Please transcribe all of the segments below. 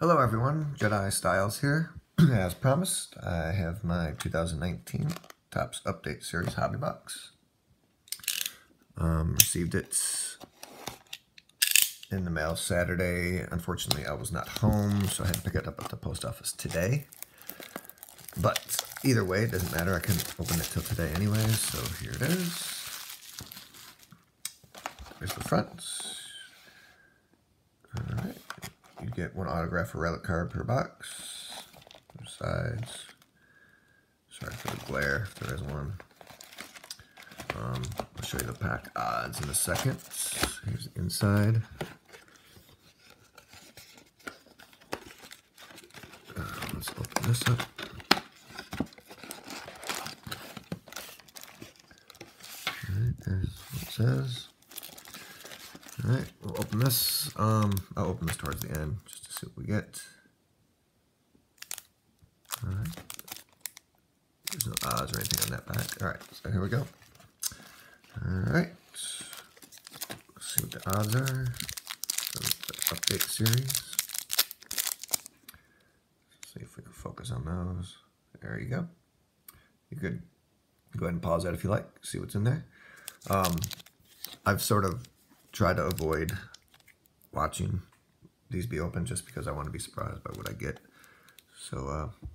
Hello everyone, Jedi Stiles here. As promised, I have my 2019 Topps Update Series Hobby Box. Um, received it in the mail Saturday. Unfortunately, I was not home, so I had to pick it up at the post office today. But either way, it doesn't matter. I couldn't open it till today anyway, so here it is. Here's the front. Alright. You get one autograph or relic card per box. Sides. Sorry for the glare, if there is one. Um, I'll show you the pack odds in a second. Here's the inside. Uh, let's open this up. Alright, there's what it says. Alright, we'll open this. Um, I'll open this towards the end just to see what we get. Alright. There's no odds or anything on that back. Alright, so here we go. Alright. Let's see what the odds are. So the update series. see if we can focus on those. There you go. You could go ahead and pause that if you like, see what's in there. Um, I've sort of tried to avoid watching these be open just because I want to be surprised by what I get. So uh,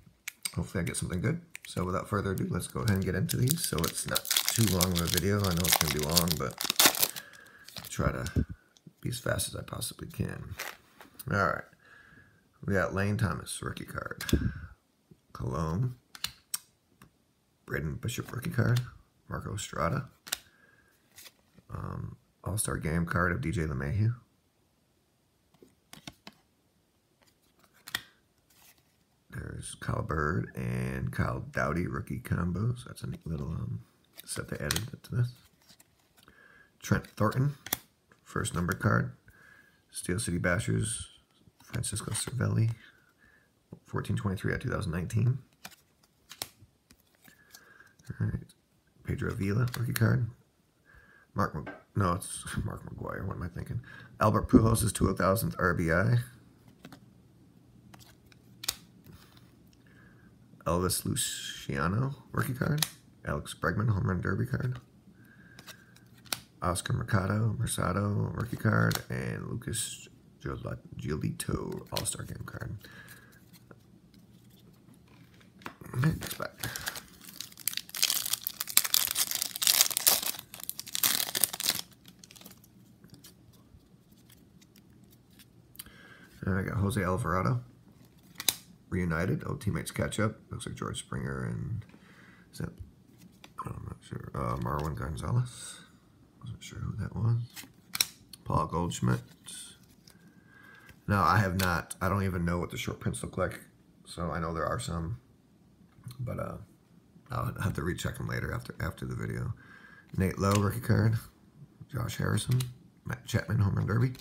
hopefully I get something good. So without further ado, let's go ahead and get into these. So it's not too long of a video. I know it's going to be long, but I'll try to be as fast as I possibly can. All right. We got Lane Thomas, rookie card. Cologne. Braden Bishop, rookie card. Marco Estrada. All-Star Game card of DJ LeMahieu. There's Kyle Bird and Kyle Dowdy rookie combos. That's a neat little um, set they added to this. Trent Thornton, first number card. Steel City Bashers, Francisco Cervelli, 1423 at 2019. All right. Pedro Avila, rookie card. Mark, no, it's Mark McGwire. What am I thinking? Albert Pujols' is 2000th RBI. Elvis Luciano, rookie card. Alex Bregman, home run derby card. Oscar Mercado, Mercado, rookie card. And Lucas Giolito, all-star game card. Back. And I got Jose Alvarado. Reunited. Old teammates catch up. Looks like George Springer and is that I'm not sure. Uh, Marwin Gonzalez. Wasn't sure who that was. Paul Goldschmidt. No, I have not. I don't even know what the short prints look like. So I know there are some. But uh, I'll have to recheck them later after after the video. Nate Lowe, rookie card. Josh Harrison. Matt Chapman, home run derby.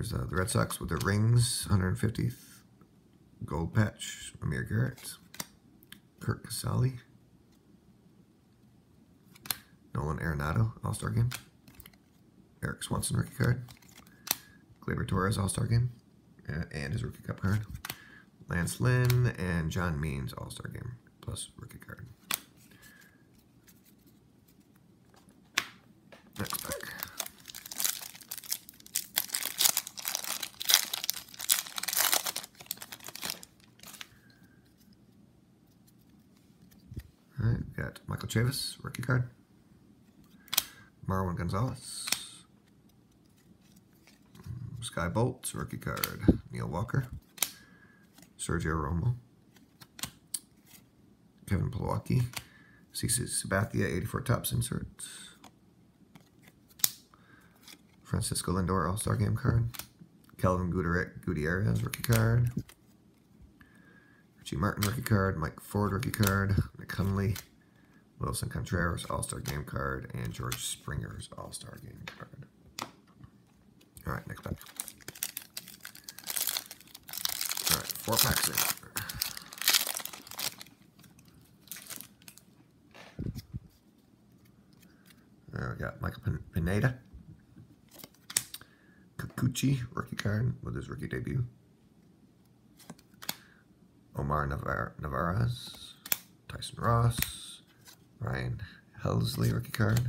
There's uh, the Red Sox with their rings, 150th gold patch, Amir Garrett, Curt Casali, Nolan Arenado, All-Star Game, Erik Swanson rookie card, Gleyber Torres All-Star Game, and his rookie cup card, Lance Lynn, and John Means All-Star Game, plus rookie card. Next. Alright, got Michael Chavis, rookie card. Marwin Gonzalez. Skye Bolt, rookie card. Neil Walker. Sergio Romo. Kevin Plawecki. CC Sabathia, 84 Topps insert. Francisco Lindor, All-Star Game card. Kelvin Gutierrez, rookie card. Richie Martin rookie card, Mike Ford rookie card, McCunley, Willson Contreras All-Star Game card, and George Springer's All-Star Game card. All right, next pack. All right, four packs in. There we got Michael Pineda, Kikuchi, rookie card with his rookie debut. Omar Navar Narvaez, Tyson Ross, Ryan Helsley, rookie card.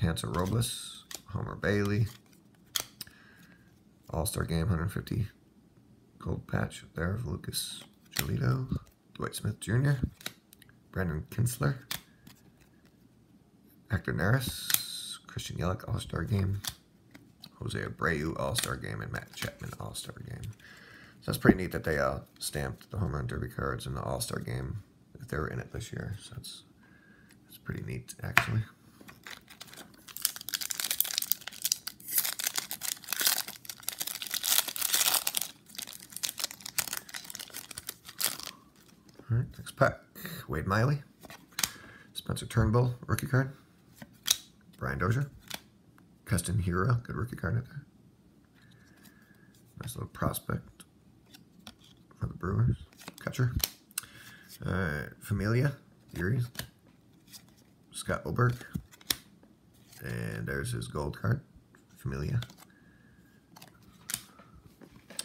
Hansel Robles, Homer Bailey, All-Star Game 150 gold patch there of Lucas Giolito, Dwight Smith Jr., Brandon Kintzler, Hector Neris, Christian Yelich All-Star Game, Jose Abreu All-Star Game, and Matt Chapman All-Star Game. So that's pretty neat that they uh, stamped the home run derby cards in the All-Star Game they were in it this year. So that's that's pretty neat actually. All right, next pack. Wade Miley, Spencer Turnbull, rookie card. Brian Dozier, Keston Hiura, good rookie card there. Nice little prospect for the Brewers. Catcher. Uh, Familia, Erie. Scott Oberg. And there's his gold card. Familia.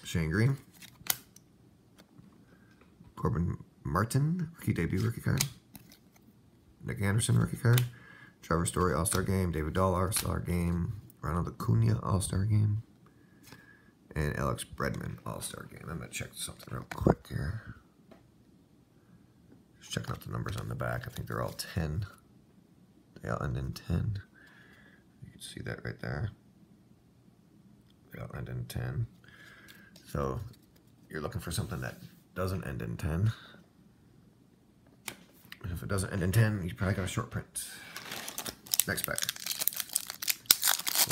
Shane Greene. Corbin Martin, rookie debut rookie card. Nick Anderson, rookie card. Trevor Story, All-Star Game. David Dahl, All-Star Game. Ronald Acuna, All-Star Game. And Alex Bregman All-Star Game. I'm going to check something real quick here. Checking out the numbers on the back. I think they're all 10. They all end in 10. You can see that right there. They all end in 10. So you're looking for something that doesn't end in 10. And if it doesn't end in 10, you probably got a short print. Next pack.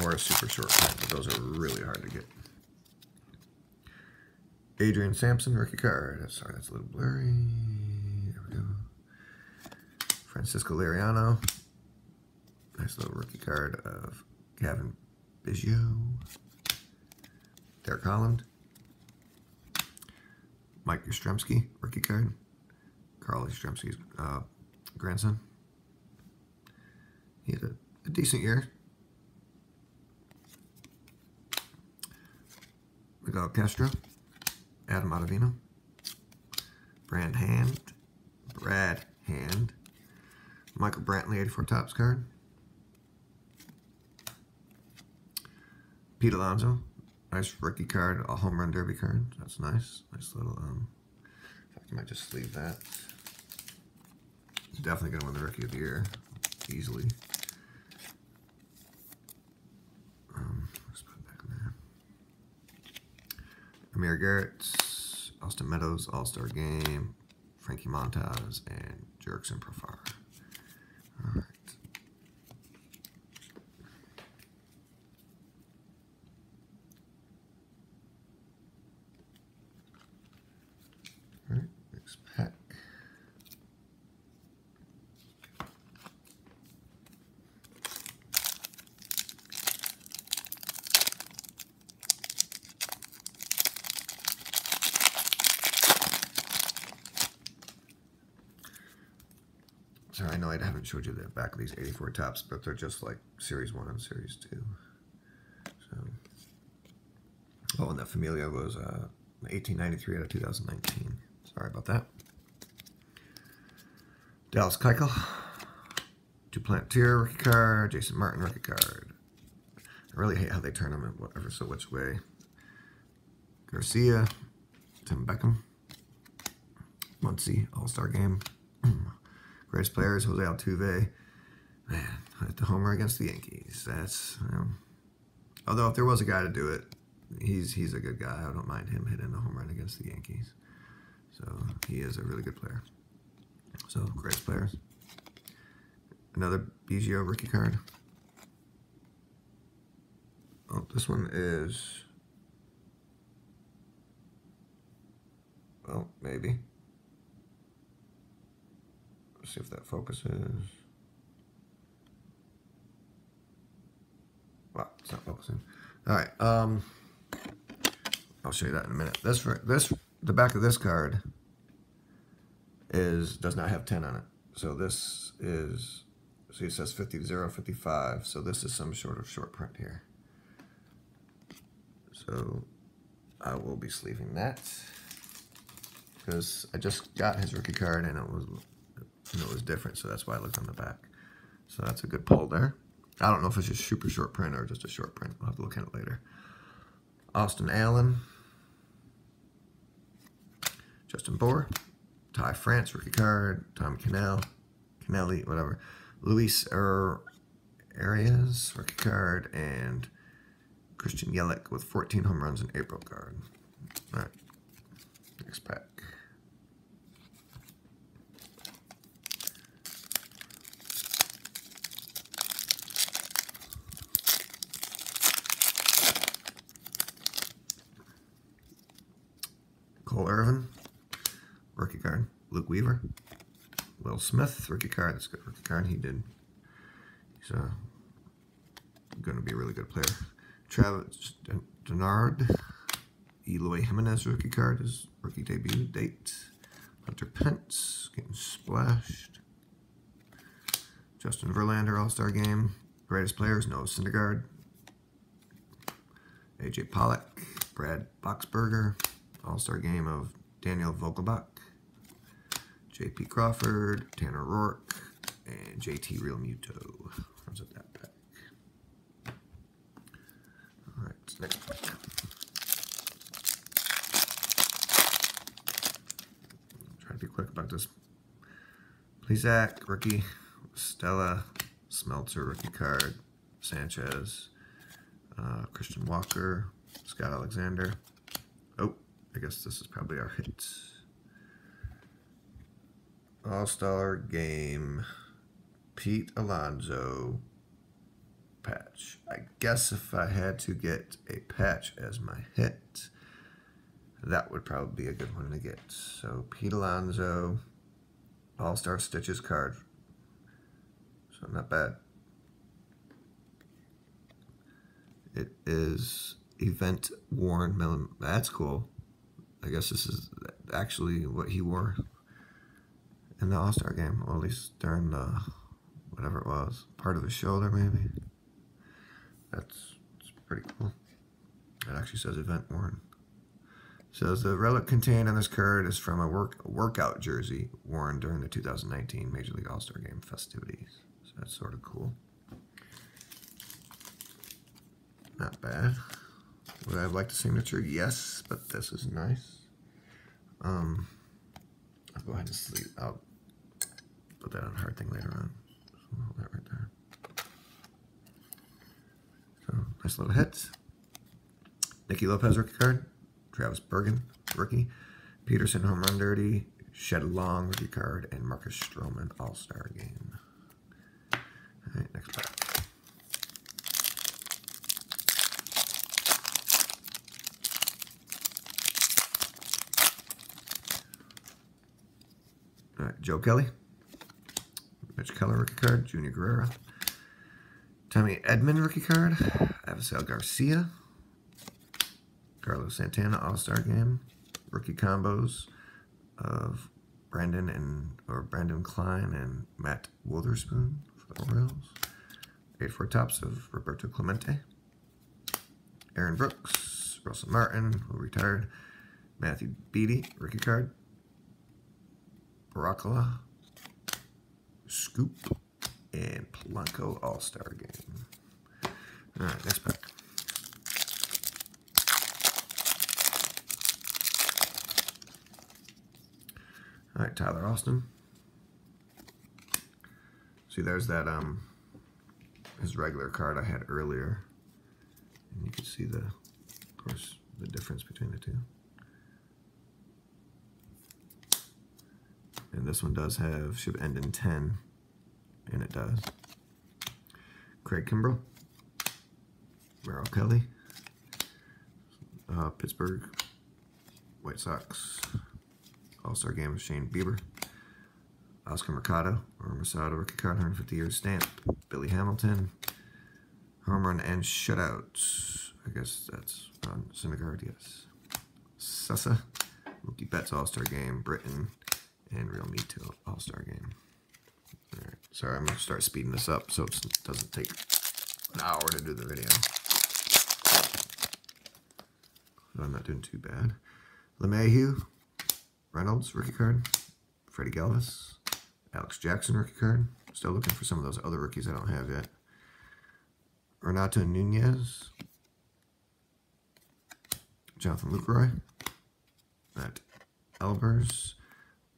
Or a super short print, but those are really hard to get. Adrian Sampson, rookie card. Sorry, that's a little blurry. Francisco Liriano. Nice little rookie card of Cavan Biggio. Derek Holland. Mike Yastrzemski, rookie card. Carl Yastrzemski's uh, grandson. He had a, a decent year. Miguel Castro. Adam Ottavino. Brand Hand. Brad Hand. Michael Brantley, 84 Topps card. Pete Alonso. Nice rookie card, a home run derby card. That's nice. Nice little, um, in fact, I might just leave that. Definitely going to win the rookie of the year. Easily. Um, let's put it back in there. Amir Garrett, Austin Meadows, All-Star Game, Frankie Montas, and Jurickson Profar. All right next pack. Sorry, I know I haven't showed you the back of these 84 Topps, but they're just like Series 1 and Series 2. So, oh, and that Familia was uh, 1893 out of 2019. Sorry about that. Dallas Keuchel, Duplantier rookie card, Jason Martin rookie card. I really hate how they turn them in whatever so which way. Garcia, Tim Beckham, Muncy All-Star Game. Greatest players, Jose Altuve. Man, the homer against the Yankees. That's, you know, although if there was a guy to do it, he's he's a good guy. I don't mind him hitting a home run against the Yankees. So he is a really good player. So greatest players. Another Biggio rookie card. Oh, this one is. Well, maybe. Let's see if that focuses. Wow, it's not focusing. All right. Um, I'll show you that in a minute. This this the back of this card is does not have 10 on it. So this is see it says 50 0 55. So this is some sort of short print here. So I will be sleeving that because I just got his rookie card and it was and it was different, so that's why I looked on the back. So that's a good pull there. I don't know if it's just super short print or just a short print. I'll have to look at it later. Austin Allen, Justin Bour, Ty France, rookie card, Tom Cannell, Kennelly, whatever. Luis er Arias, rookie card, and Christian Yelich with 14 home runs in April card. All right, next pack. Cole Irvin, rookie card. Luke Weaver, Will Smith, rookie card. That's a good rookie card. He did. He's uh, going to be a really good player. Travis Denard, Eloy Jimenez rookie card. His rookie debut date. Hunter Pence getting splashed. Justin Verlander All Star Game. Greatest players Noah Syndergaard. AJ Pollock, Brad Boxberger. All-Star game of Daniel Vogelbach, J.P. Crawford, Tanner Roark, and J.T. Realmuto. How's it that pack? All right, next pack. Try to be quick about this. Plesac, rookie. Stella, Smeltzer, rookie card. Sanchez, uh, Christian Walker, Scott Alexander. Oh, I guess this is probably our hit. All-Star Game, Pete Alonso patch. I guess if I had to get a patch as my hit, that would probably be a good one to get. So Pete Alonso, All-Star Stitches card. So not bad. It is event worn. melon. That's cool. I guess this is actually what he wore in the All-Star game, or at least during the, whatever it was, part of the shoulder maybe. That's, pretty cool. It actually says event worn. Says the relic contained on this card is from a work a workout jersey worn during the 2019 Major League All-Star Game festivities. So that's sort of cool. Not bad. Would I have liked a signature? Yes, but this is nice. Um, I'll go ahead and sleep. I'll put that on hard thing later on. So hold that right there. So nice little hits. Nicky Lopez rookie card. Travis Bergen rookie. Pederson home run dirty. Shed Long rookie card and Marcus Stroman All Star game. All right, next pack. All right, Joe Kelly. Mitch Keller rookie card. Junior Guerrero. Tommy Edman rookie card. Avisail Garcia. Carlos Santana All-Star Game. Rookie combos of Brandon and or Branden Kline and Matt Wotherspoon for the Orioles. 84 Topps of Roberto Clemente. Aaron Brooks, Russell Martin, who retired. Matthew Beatty, rookie card. Baracala, Scoop, and Polanco All-Star Game. All right, next pack. All right, Tyler Austin. See, there's that, um, his regular card I had earlier. And you can see the, of course, the difference between the two. And this one does have, should end in 10, and it does. Craig Kimbrel, Merrill Kelly, uh, Pittsburgh White Sox, All-Star Game of Shane Bieber, Oscar Mercado, or Mercado rookie card, 150 years stamp, Billy Hamilton, home run and shutouts. I guess that's on Syndergaard, yes. Sessa, Mookie Betts All-Star Game, Britain, and Realmuto All-Star Game. All right, sorry, I'm to start speeding this up so it doesn't take an hour to do the video. I'm not doing too bad. LeMahieu, Reynolds, rookie card. Freddie Galvis, Alex Jackson, rookie card. Still looking for some of those other rookies I don't have yet. Renato Nunez, Jonathan Lucroy, Matt Albers,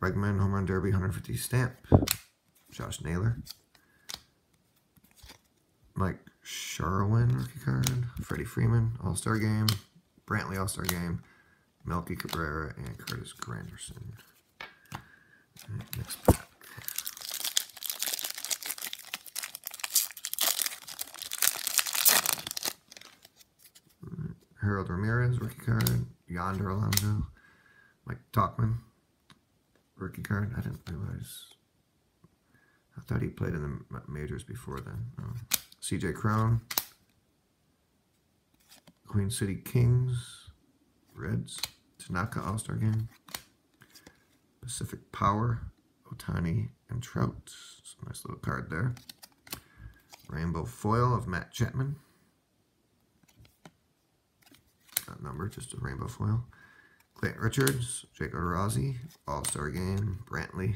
Bregman, Home Run Derby, 150 stamp, Josh Naylor, Mike Sherwin, rookie card, Freddie Freeman, All-Star Game, Brantley All-Star Game, Melky Cabrera, and Curtis Granderson. next pack. Harold Ramirez, rookie card. Yonder Alonso. Mike Tauchman, rookie card. I didn't realize. I thought he played in the majors before then. Oh. CJ Cron. Queen City Kings. Reds. Tanaka All-Star Game. Pacific Power. Ohtani and Trout. nice little card there. Rainbow Foil of Matt Chapman number, just a rainbow foil. Clayton Richards, Jake Odorizzi, All-Star Game, Brantley,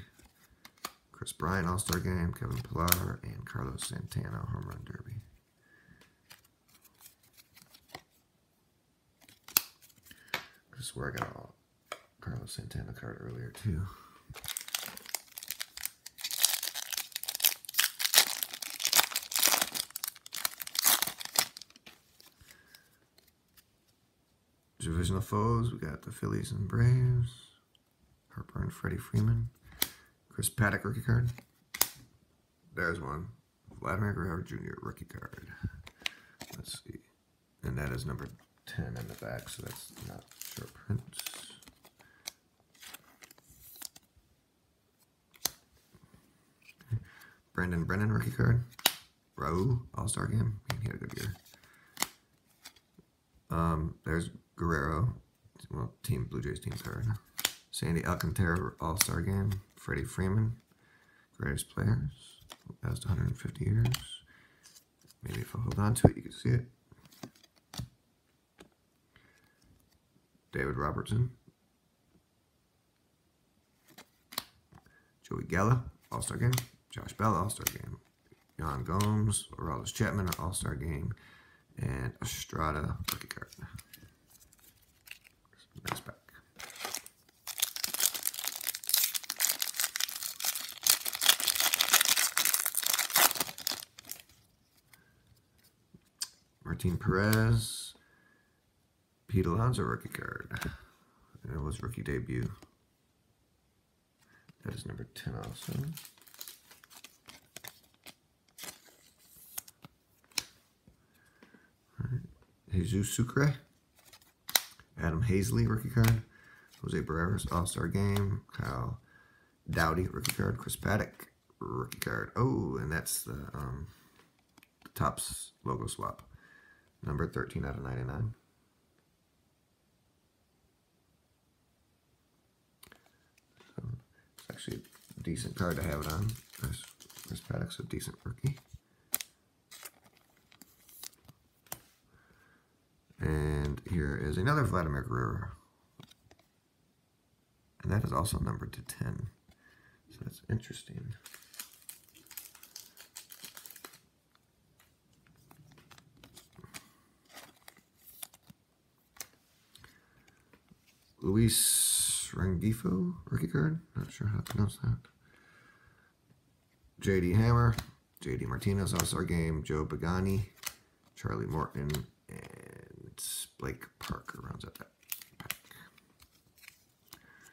Kris Bryant, All-Star Game, Kevin Pillar, and Carlos Santana, Home Run Derby. I swear I got Carlos Santana card earlier, too. Divisional foes, we got the Phillies and Braves. Harper and Freddie Freeman. Chris Paddack rookie card. There's one. Vladimir Guerrero Jr. rookie card. Let's see. And that is number 10 in the back, so that's not short print. Brandon Brennan rookie card. Raul All-Star game. He had a good year. Um, there's Guerrero, well, Team Blue Jays team card. Sandy Alcantara All-Star Game. Freddie Freeman, greatest players, last 150 years. Maybe if I hold on to it, you can see it. David Robertson. Joey Gallo, All-Star Game. Josh Bell, All-Star Game. Yan Gomes, Aroldis Chapman, All-Star Game. And Estrada, rookie card. Next pack. Martin Perez. Pete Alonso rookie card. And it was rookie debut. That is number 10 also. Jesus Sucre. Adam Haseley, rookie card. Jose Barreras, All-Star Game. Kyle Dowdy, rookie card. Chris Paddack, rookie card. Oh, and that's the, um, the Topps logo swap. Number 13 out of 99. So it's actually a decent card to have it on. Chris, Chris Paddack's a decent rookie. And here is another Vladimir Guerrero. And that is also numbered to 10. So that's interesting. Luis Rengifo, rookie card. Not sure how to pronounce that. JD Hammer, JD Martinez, All-Star Game, Joe Pagani, Charlie Morton, Blake Parker rounds out that pack.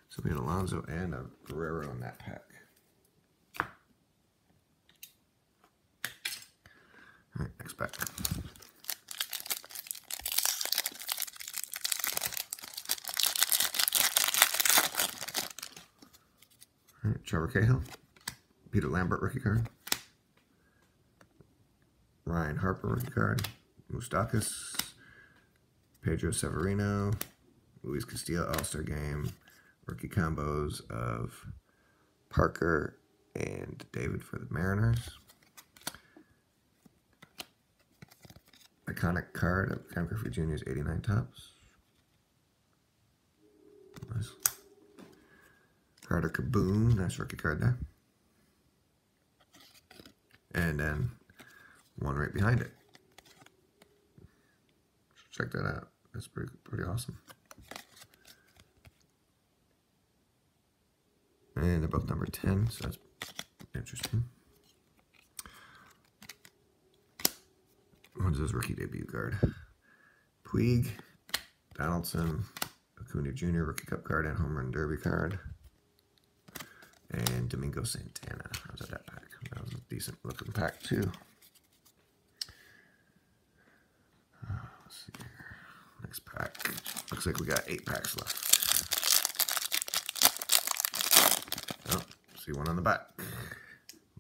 So we had Alonso and a Guerrero in that pack. All right, next pack. All right, Trevor Cahill, Peter Lambert rookie card, Ryan Harper rookie card, Moustakas, Pedro Severino, Luis Castillo All-Star Game, rookie combos of Parker and David for the Mariners. Iconic card of Ken Griffey Jr.'s 89 Topps. Nice. Carter Kieboom. Nice rookie card there. And then one right behind it. Check that out. That's pretty pretty awesome. And they're both number 10, so that's interesting. One's his rookie debut card. Puig, Donaldson, Acuna Jr. rookie cup card and home run derby card. And Domingo Santana. How's that pack? That was a decent looking pack too. Uh, let's see here. Next pack. Looks like we got eight packs left. Oh, see one on the back.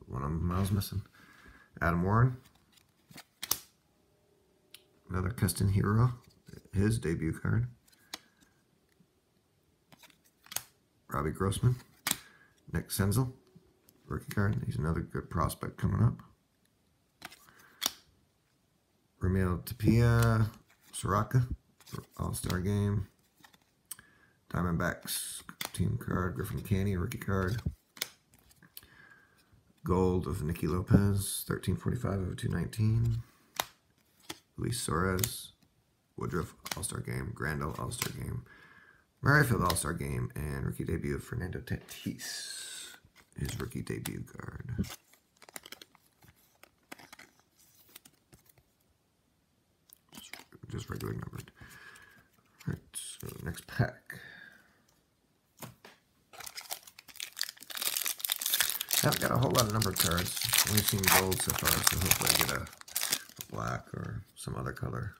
One of them I was missing. Adam Warren. Another Keston Hiura. His debut card. Robbie Grossman. Nick Senzel. Rookie card. He's another good prospect coming up. Raimel Tapia. Soroka. All-Star Game. Diamondbacks team card. Griffin Canny, rookie card. Gold of Nicky Lopez, 1345 of 219. Luis Suarez, Woodruff All-Star Game, Grandal All-Star Game, Merrifield All-Star Game, and rookie debut of Fernando Tatis. His rookie debut card. Just regular numbered. So next pack. I haven't got a whole lot of number cards. Only seen gold so far, so hopefully I get a, a black or some other color.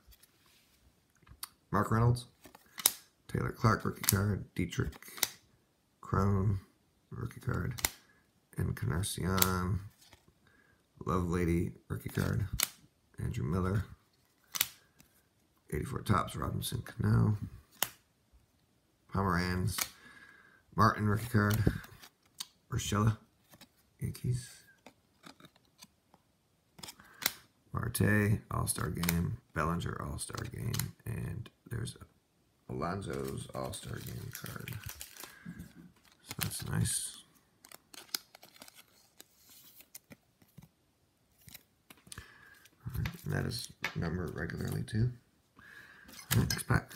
Mark Reynolds, Taylor Clark rookie card, Dietrich Crone rookie card, Encarnacion, Love Lady rookie card, Andrew Miller, 84 Topps Robinson Cano, Pomeranz, Martin rookie card, Urshela, Yankees. Marte, All-Star Game, Bellinger, All-Star Game, and there's Alonso's All-Star Game card. So that's nice. and that is numbered regularly too. Next pack.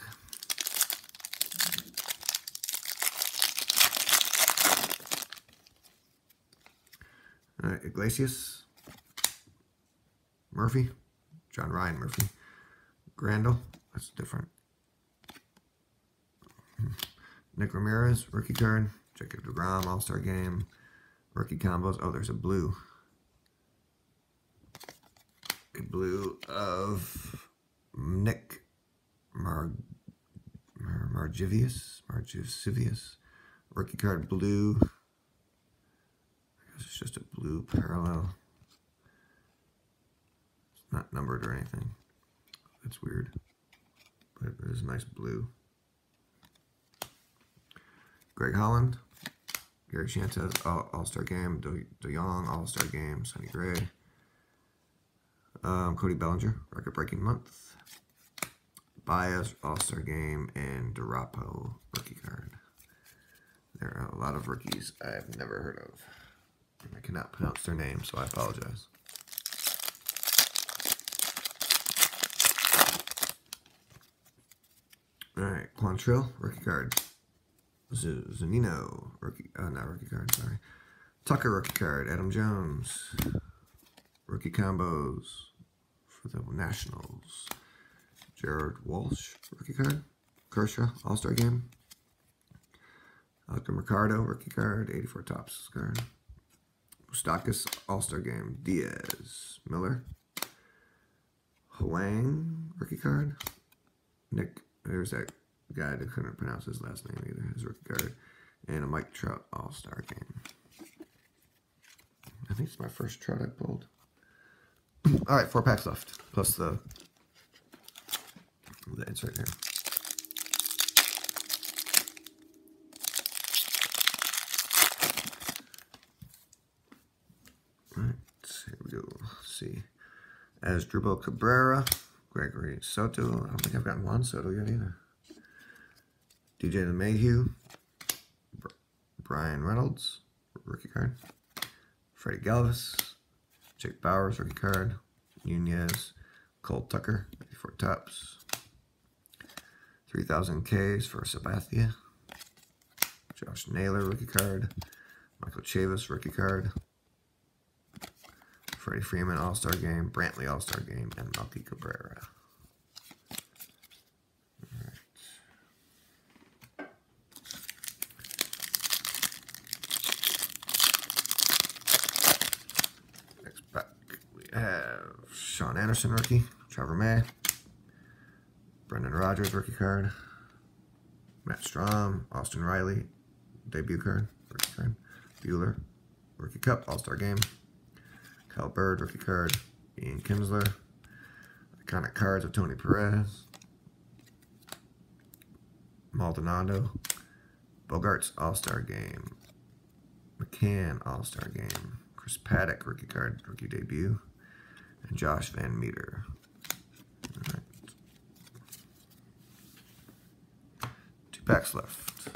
All right, Iglesias, Murphy, John Ryan Murphy, Grandal, that's different. Nick Ramirez, rookie card, Jacob DeGrom, All-Star Game, rookie combos. Oh, there's a blue. A blue of Nick Mar Mar Margivius, Margivius, rookie card blue. I guess it's just a blue parallel. It's not numbered or anything. That's weird. But it is a nice blue. Greg Holland. Gary Sanchez, All-Star Game. De, All-Star Game. Sonny Gray. Um, Cody Bellinger, record-breaking month. Baez, All-Star Game. And Durapo, rookie card. There are a lot of rookies I've never heard of. I cannot pronounce their name, so I apologize. All right, Quantrill, rookie card. Z Zanino, rookie, uh, not rookie card, sorry. Tucker, rookie card. Adam Jones, rookie combos for the Nationals. Jared Walsh, rookie card. Kershaw, All-Star Game. Alec Mercado, rookie card. 84 Topps card. Moustakas All-Star Game. Diaz. Miller. Huang, rookie card. Nick, there's that guy that couldn't pronounce his last name either. His rookie card. And a Mike Trout All-Star Game. I think it's my first Trout I pulled. All right, four packs left. Plus the, the here. Here we go. Let's see. Asdrubal Cabrera, Gregory Soto. I don't think I've gotten Juan Soto yet either. DJ LeMahieu, Bryan Reynolds, rookie card. Freddie Galvis, Jake Bauers, rookie card. Nunez, Cole Tucker, 54 Topps. 3,000 Ks for Sabathia. Josh Naylor, rookie card. Michael Chavis, rookie card. Freddie Freeman, All-Star Game. Brantley, All-Star Game. And Melky Cabrera. Next back, we have Sean Anderson, rookie. Trevor May. Brendan Rodgers, rookie card. Matt Strom, Austin Riley, debut card, rookie card. Buehler, rookie cup, all-star game. Kyle Bird, rookie card. Ian Kinsler. Iconic cards of Tony Perez. Maldonado. Bogaerts, all-star game. McCann, all-star game. Chris Paddack, rookie card, rookie debut. And Josh VanMeter. Packs left.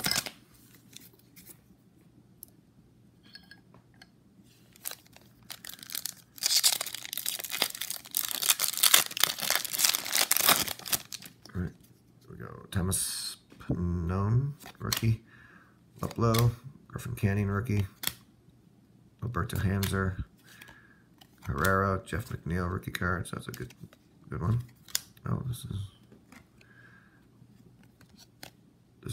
All right, we go. Thomas Pannone, rookie. Uplow, Griffin Canning, rookie. Alberto Hamzer, Herrera, Jeff McNeil, rookie cards. That's a good, good one. Oh, this is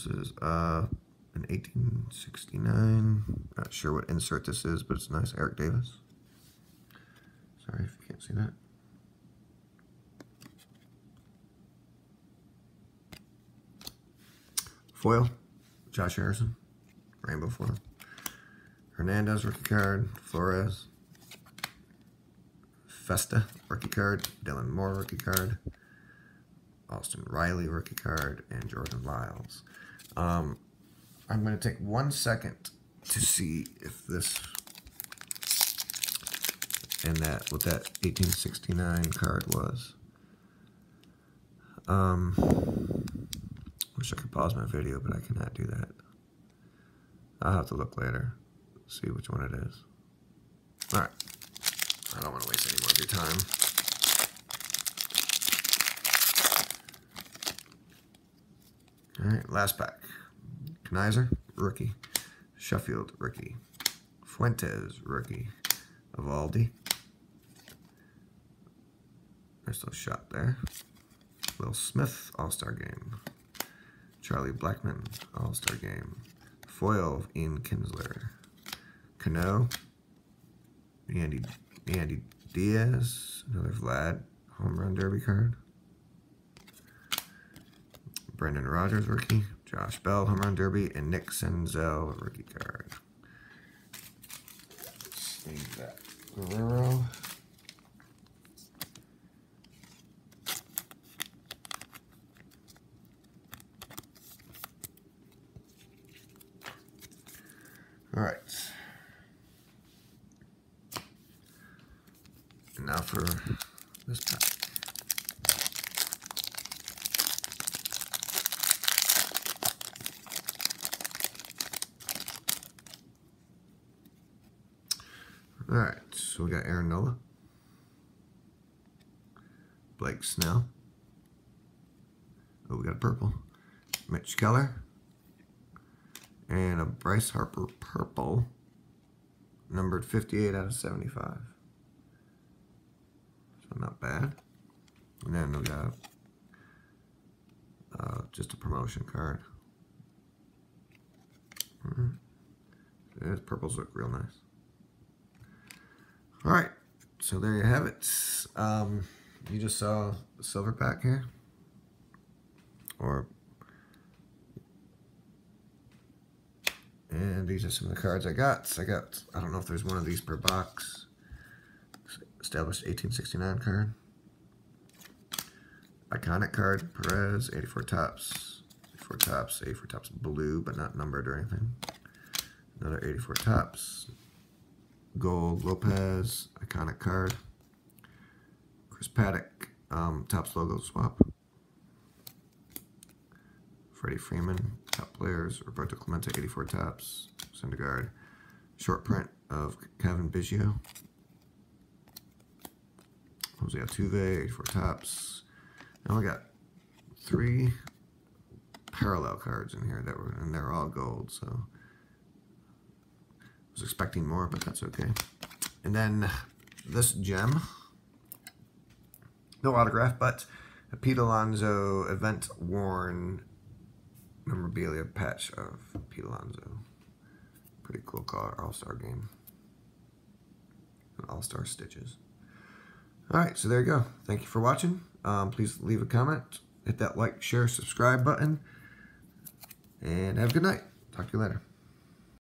This is uh, an 1869. Not sure what insert this is, but it's nice. Eric Davis. Sorry if you can't see that. Foil, Josh Harrison, Rainbow Foil. Hernandez, rookie card. Flores. Festa, rookie card. Dylan Moore, rookie card. Austin Riley, rookie card. And Jordan Lyles. Um, I'm going to take one second to see if this and that what that 1869 card was. Um, wish I could pause my video, but I cannot do that. I'll have to look later, see which one it is. All right, I don't want to waste any more of your time. All right, last pack. Knizner, rookie. Sheffield, rookie. Fuentes, rookie. Eovaldi. Nice little shot there. Will Smith, All-Star Game. Charlie Blackmon, All-Star Game. Foil Ian Kinsler. Cano. Andy, Andy Diaz. Another Vlad home run derby card. Brendan Rodgers, rookie. Josh Bell, home run derby. And Nick Senzel, rookie card. See that. Guerrero. All right. And now for this pack. All right, so we got Aaron Nola, Blake Snell. Oh, we got a purple. Mitch Keller. And a Bryce Harper purple, numbered 58 out of 75. So not bad. And then we got uh, just a promotion card. Mm -hmm. Those purples look real nice. All right, so there you have it. Um, you just saw the silver pack here, or and these are some of the cards I got. I got I don't know if there's one of these per box. Established 1869 card. Iconic card, Perez, 84 Topps. 84 Topps, 84 Topps blue, but not numbered or anything. Another 84 Topps Gold, Lopez, iconic card. Chris Paddack, um, logo swap. Freddie Freeman, Top players, Roberto Clemente, 84 Topps. Syndergaard. Short print of Kevin Biggio. Jose Altuve, 84 Topps. Now we got three parallel cards in here that were, and they're all gold, so I was expecting more, but that's okay. And then this gem, no autograph, but a Pete Alonso event worn memorabilia patch of Pete Alonso. Pretty cool car, All-Star game. All-Star stitches. Alright, so there you go. Thank you for watching. Um, please leave a comment, hit that like, share, subscribe button, and have a good night. Talk to you later.